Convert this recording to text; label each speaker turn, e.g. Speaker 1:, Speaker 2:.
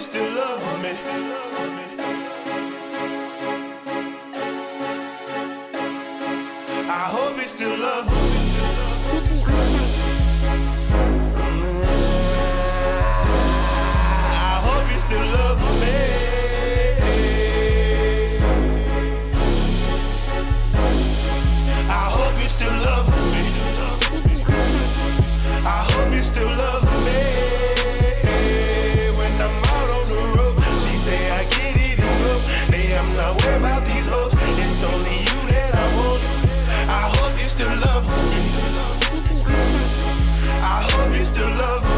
Speaker 1: you still love me. I hope you still love me.
Speaker 2: to love